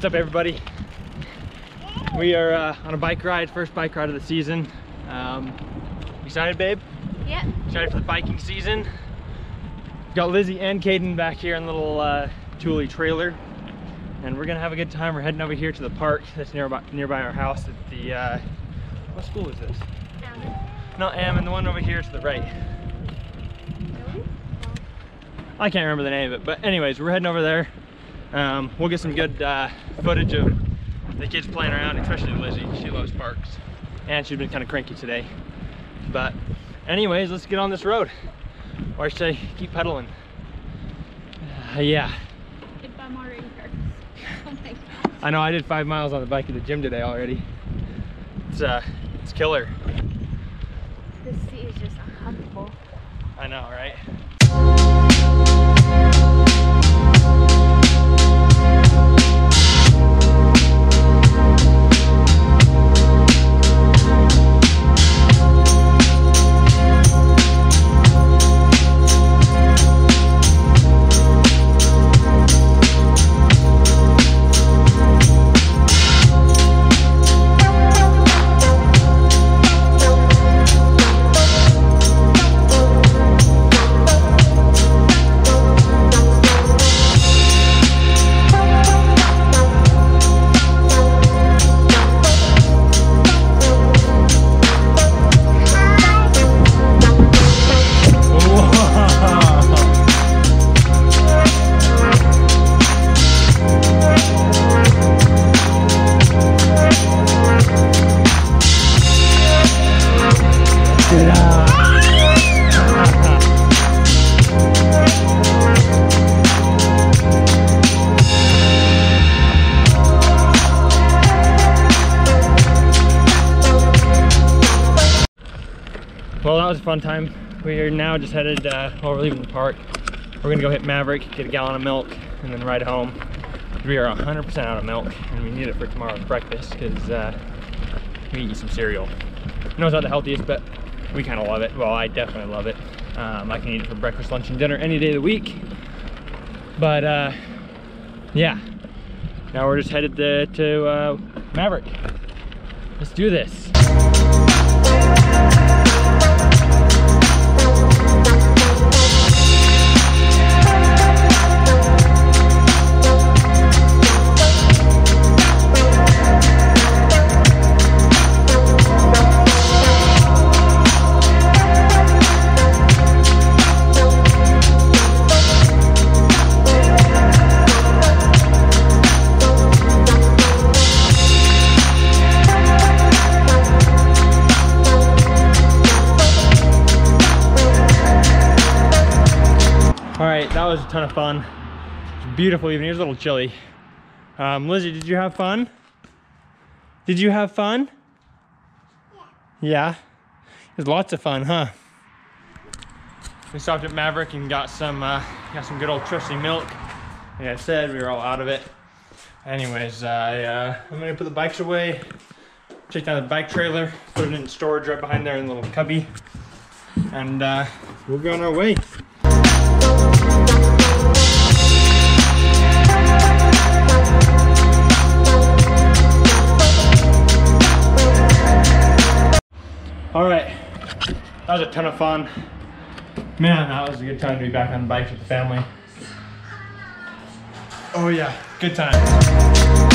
What's up everybody? We are uh, on a bike ride, first bike ride of the season. Um, excited babe? Yeah. Excited for the biking season. Got Lizzie and Caden back here in the little uh, Thule trailer. And we're gonna have a good time. We're heading over here to the park that's nearby, nearby our house at the, uh, what school is this? Not Am, and the one over here to the right. I can't remember the name of it, but anyways, we're heading over there. Um, we'll get some good uh, footage of the kids playing around, especially Lizzie. She loves parks. And she's been kind of cranky today. But anyways, let's get on this road. Or should I keep pedaling. Uh, yeah, If I'm already hurt. Oh god. I know I did five miles on the bike at the gym today already. It's uh, it's killer. This sea is just uncomfortable. I know, right? Well, that was a fun time. We are now just headed, uh, well, we're leaving the park. We're gonna go hit Maverik, get a gallon of milk, and then ride home. We are 100% out of milk, and we need it for tomorrow's breakfast, because uh, we eat some cereal. I know it's not the healthiest, but we kind of love it. Well, I definitely love it. Um, I can eat it for breakfast, lunch, and dinner any day of the week. But, uh, yeah. Now we're just headed to, to uh, Maverik. Let's do this. Was a ton of fun. It's beautiful evening. It was a little chilly. Um, Lizzie, did you have fun? Did you have fun? Yeah. Yeah? It was lots of fun, huh? We stopped at Maverik and got some uh, got some good old trusty milk. Like I said, we were all out of it. Anyways, I, uh, I'm gonna put the bikes away, take down the bike trailer, put it in storage right behind there in the little cubby, and uh, we'll be on our way. All right, that was a ton of fun. Man, that was a good time to be back on the bikes with the family. Oh yeah, good time.